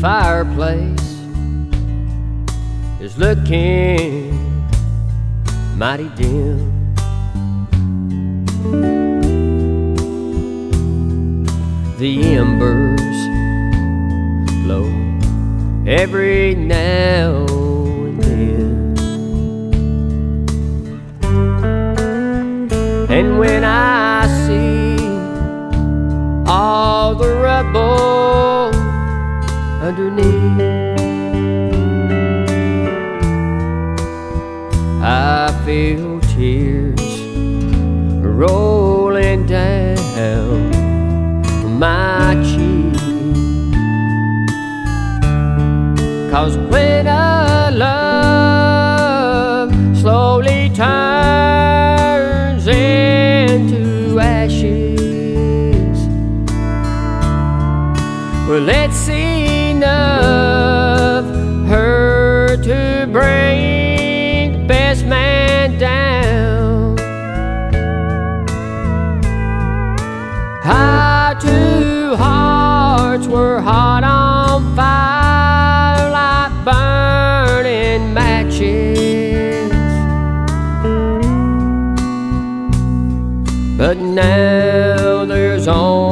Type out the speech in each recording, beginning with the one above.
fireplace is looking mighty dim. The embers glow every now and then. And when I see all the rubble underneath. Feel tears rolling down my cheek. Cause when a love slowly turns into ashes, well, it's enough were hot on fire like burning matches. But now there's only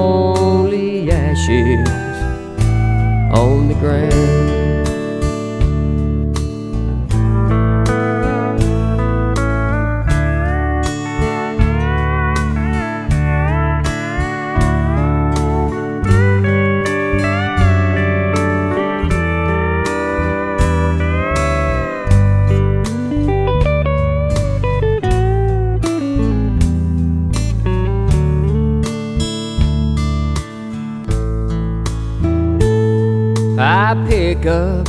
I pick up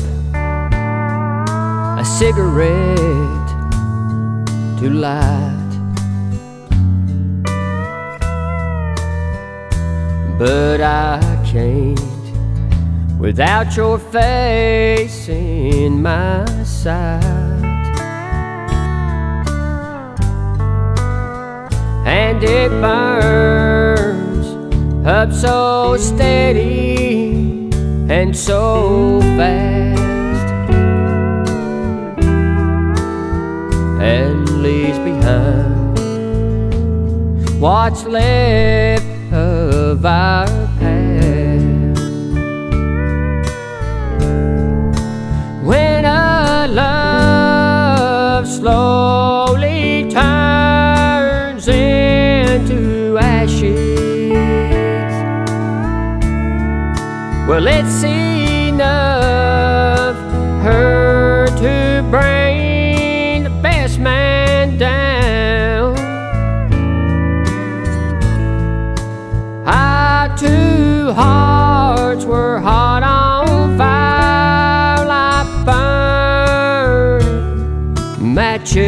a cigarette to light. But I can't without your face in my sight. And it burns up so steady so fast. And leaves behind. What's left of our Well, it's enough her to bring the best man down. Our two hearts were hot on fire like burning matches.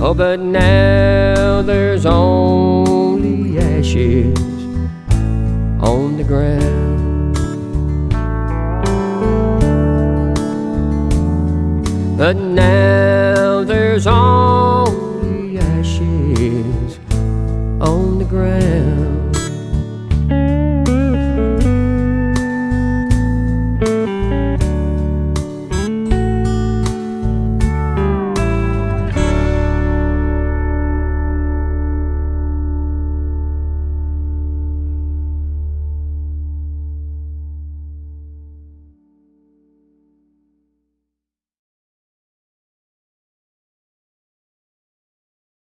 Oh, but now there's only But now there's only ashes on the ground.